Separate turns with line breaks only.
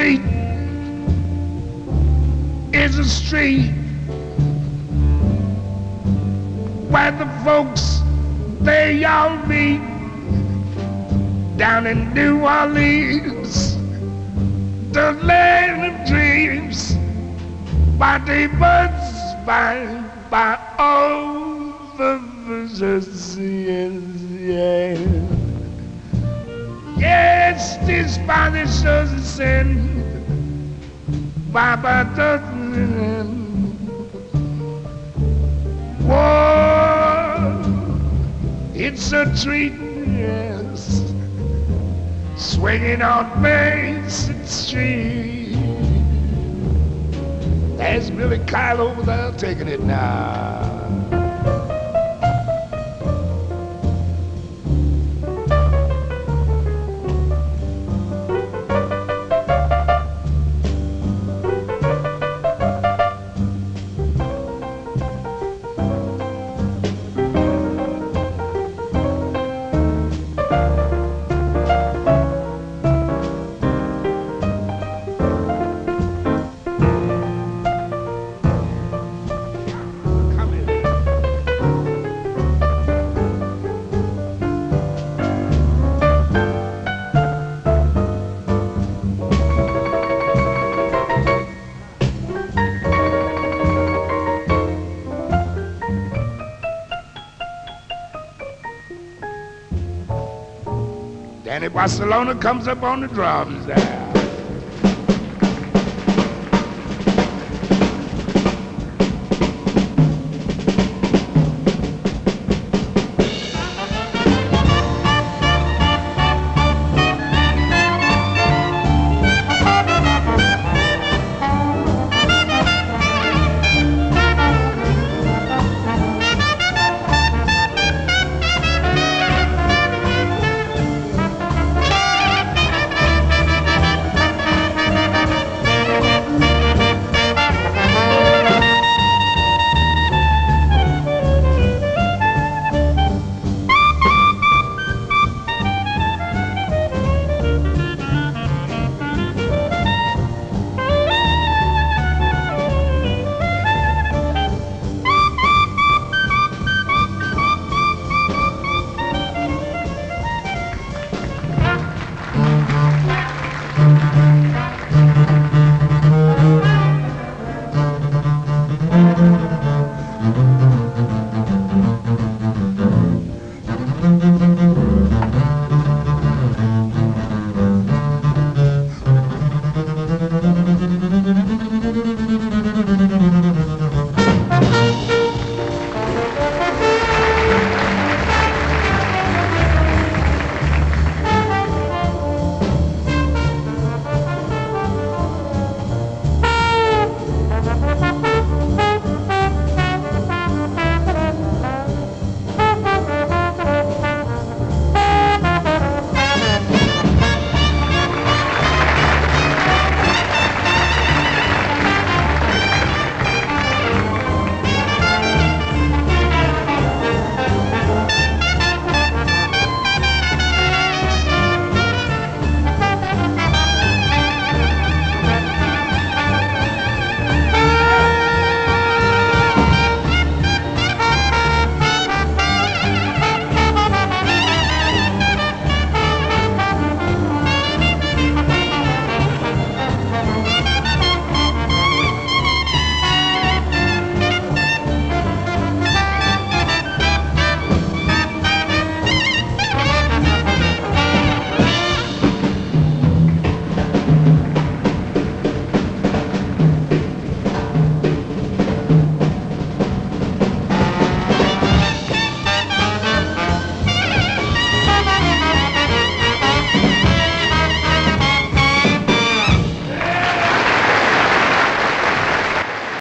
street is a street where the folks they all meet down in New Orleans, the land of dreams, by the birds by by all the visitors this body shows a sin, by by the Whoa, it's a treat, yes, swinging on Mason Street. There's Billy Kyle over there taking it now. Danny Barcelona comes up on the drums there.